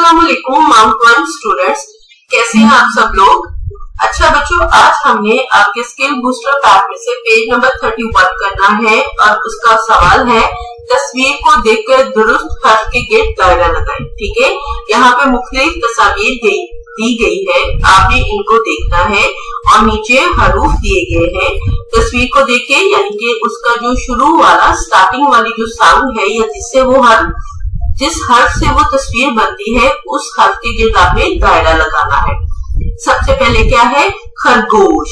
Mount students कैसे हैं आप सब लोग? अच्छा बच्चों, आज हमने आपके स्किल बूस्टर पैक में से पेज नंबर थर्टी वन करना है और उसका सवाल है, तस्वीर को देखकर दुरुस्त हर्फ के गिर्द दायरा लगाए, ठीक है? यहाँ पे मुख्तलिफ़ तस्वीर दी गई है। आपने इनको देखना है और नीचे हरूफ दिए गए हैं। तस्वीर को देखे, यानी कि उसका जो शुरू वाला स्टार्टिंग वाली जो साउंड है, या जिससे वो हर जिस हर्फ से वो तस्वीर बनती है, उस हर्फ के गिर्द आपने दायरा लगाना है। सबसे पहले क्या है? खरगोश।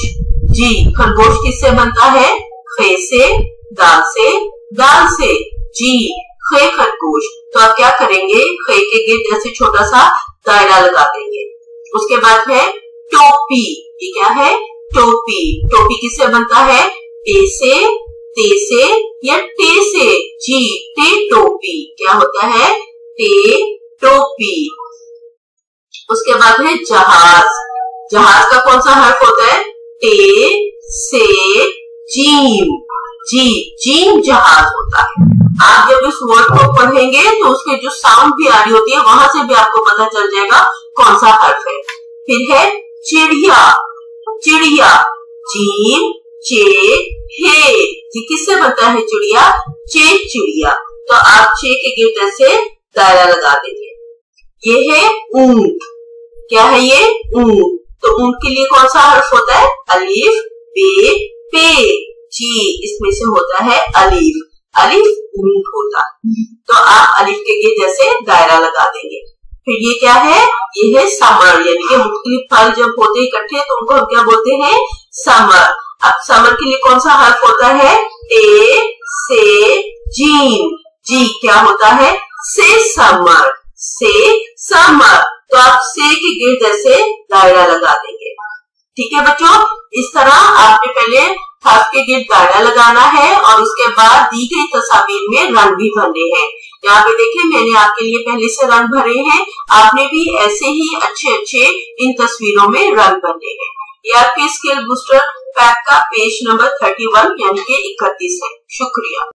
जी, खरगोश किससे बनता है? खे से, दाल से। दाल से। जी, खे खरगोश। तो आप क्या करेंगे? खे के गिर्द जैसे छोटा सा दायरा लगा देंगे। उसके बाद है टोपी। ये क्या है? टोपी। टोपी किससे बनता है? ए से, ते से या टे से? जी टे टोपी, क्या होता है? टे टोपी। उसके बाद है जहाज़। जहाज़ का कौन सा हर्फ होता है? टे से, जीम। जी, जीम जहाज़ होता है। आप जब इस वर्ड को पढ़ेंगे तो उसके जो साउंड भी आ रही होती है, वहाँ से भी आपको पता चल जाएगा कौन सा हर्फ है। फिर है चिड़िया। चिड़िया, जीम चे हे। जी किससे बनता है चिड़िया? चे चिड़िया। तो आप चे के गिरते से दायरा लगा देंगे। ये है ऊँट। क्या है ये? ऊँट। तो ऊँट के लिए कौन सा हर्फ होता है? अलीफ, बे, पे। जी, इसमें से होता है अलीफ। अलीफ ऊँट होता तो आप अलीफ के गिर जैसे दायरा लगा देंगे। फिर ये क्या है? ये है समर। यानी कि मुख्तलिफ़ फल जब होते इकट्ठे तो उनको हम क्या बोलते हैं? समर। अब समर के लिए कौन सा हर्फ होता है? ए से जीम जी क्या होता है? से समर से समर तो आप से के गिर्द ऐसे दायरा लगा देंगे। ठीक है बच्चों? इस तरह आपने पहले हर्फ के गिर्द दायरा लगाना है और उसके बाद दी गई तस्वीर में रंग भी भरने हैं। यहाँ पे देखिए, मैंने आपके लिए पहले से रंग भरे हैं। आपने भी ऐसे ही अच्छे अच्छे इन तस्वीरों में रंग भरने हैं। आपके स्किल बूस्टर पैक का पेज नंबर थर्टी वन यानी के इकतीस है। शुक्रिया।